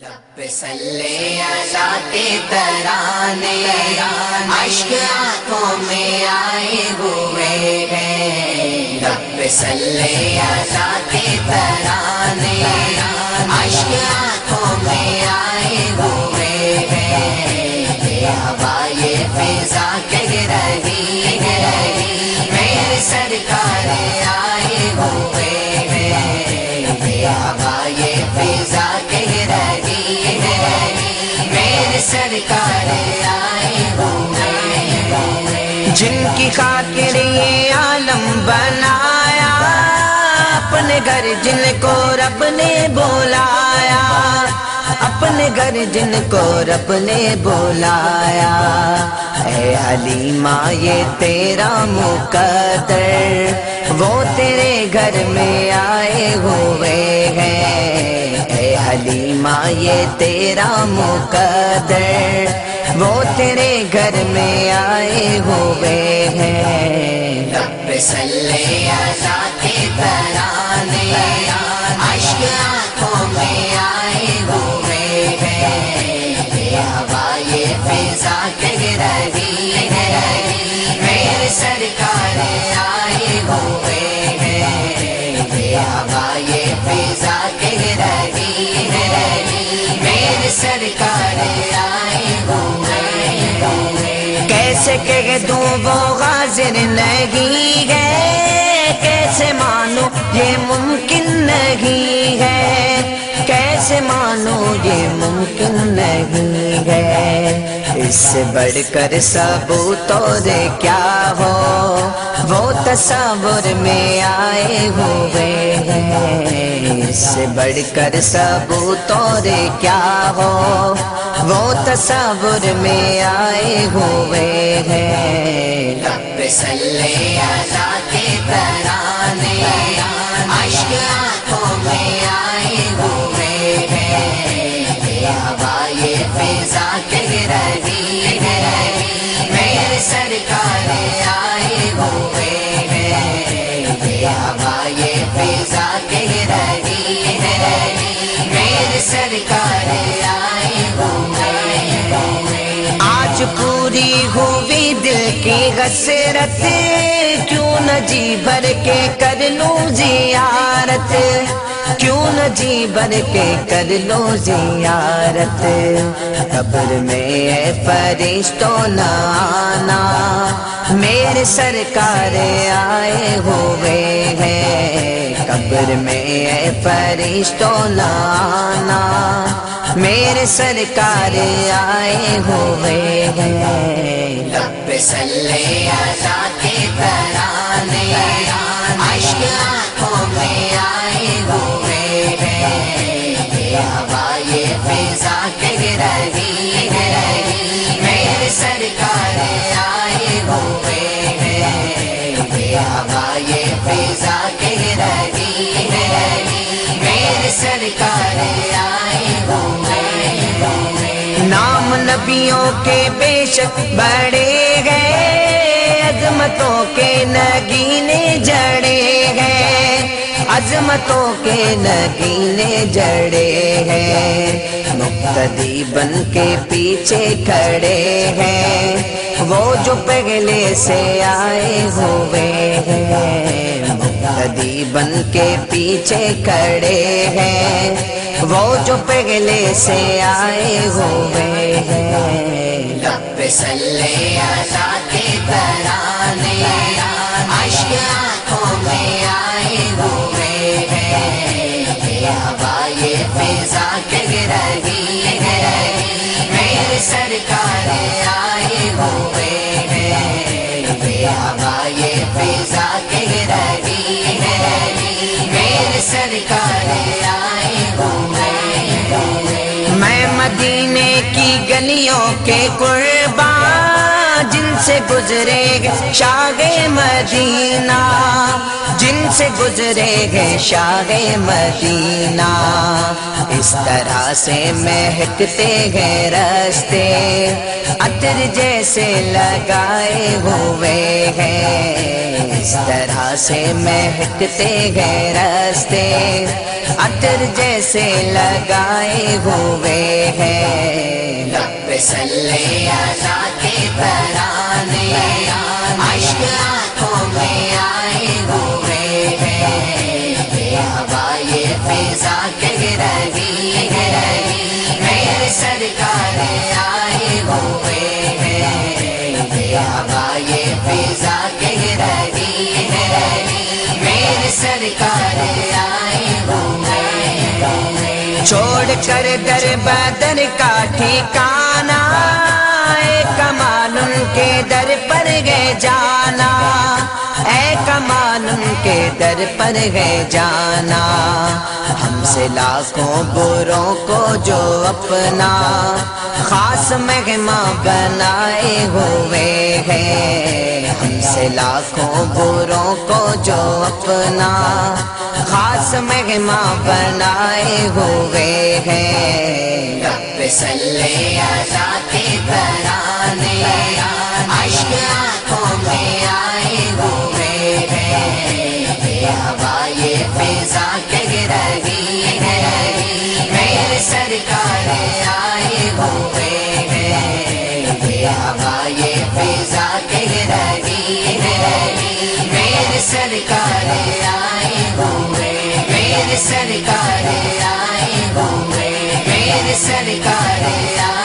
لب سلے اللہ کے ترانے، عشق آنکھوں میں آئے ہوئے ہیں۔ لب سلے اللہ کے ترانے، عشق آنکھوں میں آئے ہوئے جن کی خاطر یہ عالم بنایا، اپنے گھر جن کو رب نے بولایا، اپنے گھر جن کو رب نے بولایا۔ اے حلیمہ یہ تیرا مقدر، وہ تیرے گھر میں آئے ہوئے ہیں۔ حلیمہ یہ تیرا مقدر۔ وہ تیرے گھر میں آئے ہوئے ہیں۔ لب سلے اللہ کے ترانے عشق آنکھوں میں آئے ہوئے ہیں۔ ہوائے فضا کہہ رہی ہے۔ کیسے کہہ دوں وہ غازر نہیں ہے۔ کیسے مانو یہ ممکن نہیں ہے؟ کیسے مانو یہ ممکن نہیں ہے؟ اس سے بڑھ کر ثبوت اور کیا ہو؟ وہ تصور میں آئے ہوئے ہیں۔ اس سے بڑھ کر ثبوت اور کیا ہو؟ وہ تصور میں آئے ہوئے ہیں۔ لب سلے اللہ کے ترانے عشق آنکھوں میں آئے ہوئے ہیں۔ ہوائے فضا کہہ رہی ہے، میرے سرکار آئے ہوئے پوری ہوئی دل کی غسرت۔ کیوں نہ جی بھر کے کر لوں زیارت۔ کیوں نہ جی بھر کے کر لو زیارت۔ قبر میں اے فرشتوں نہ آنا۔ میرے سرکار آئے ہوئے ہیں۔ قبر میں اے فرشتوں نہ آنا۔ میرے سرکار آئے ہوئے ہیں۔ لب سلے اللہ کے ترانے عشق آنکھوں میں آئے ہوئے ہیں۔ ہوائے فضا کہہ رہی ہے۔ میرے سرکار آئے ہوئے ہیں۔ ہوائے فضا کہہ رہی ہے۔ میرے سرکار نبیوں کے بے شک بڑے گئے، عظمتوں کے نگینے جڑے ہیں عظمتوں کے نگینے جڑے ہیں مقتدی بن کے پیچھے کھڑے ہیں، وہ جو پہلے سے آئے ہوئے ہیں۔ مقتدی بن کے پیچھے کھڑے ہیں۔ وہ جو پہلے سے آئے ہوئے ہیں۔ لب سلے اللہ کے ترانے عشق آنکھوں میں آئے ہوئے ہیں۔ ہوائے فضا کہہ رہی ہے۔ میرے سرکار مدینے کی گلیوں کے قربان جن سے گزرے گے شاہ مدینہ، جن سے گزرے گے شاہ مدینہ۔ اس طرح سے مہکتے گئے رستے عطر جیسے لگائے ہوئے ہیں۔ اس طرح سے مہکتے گئے رستے عطر جیسے لگائے ہوئے ہیں۔ لب سلے اللہ کے ترانے عشق آنکھوں میں آئے ہوئے ہیں۔ بے ہوائے فضا کہہ رہی ہے۔ میرے سرکار آئے ہوئے ہیں۔ بے ہوائے فضا کہہ رہی ہے۔ میرے سرکار آئے ہوئے ہیں چھوڑ کر در بدر کا ٹھکانا اے کمال ان کے در پر گئے جانا۔ اے کمال ان کے در پر گئے جانا۔ ہم سے لاکھوں بروں کو جو اپنا خاص مہما بنائے ہوئے ہیں۔ ہم سے لاکھوں بروں کو جو اپنا خاص مہما بنائے ہوئے ہیں۔ رب صلی اللہ کے ترانے عشق آنکھوں میں آئے ہوئے ہیں۔ بے ہوائے فضا کہہ رہی ہے۔ میرے سرکار آئے ہوئے ہیں۔ بے ہوائے فضا کہہ رہی ہے۔ میرے سرکار آئے ہوئے سرکار آئے گھومے میرے سرکار آئے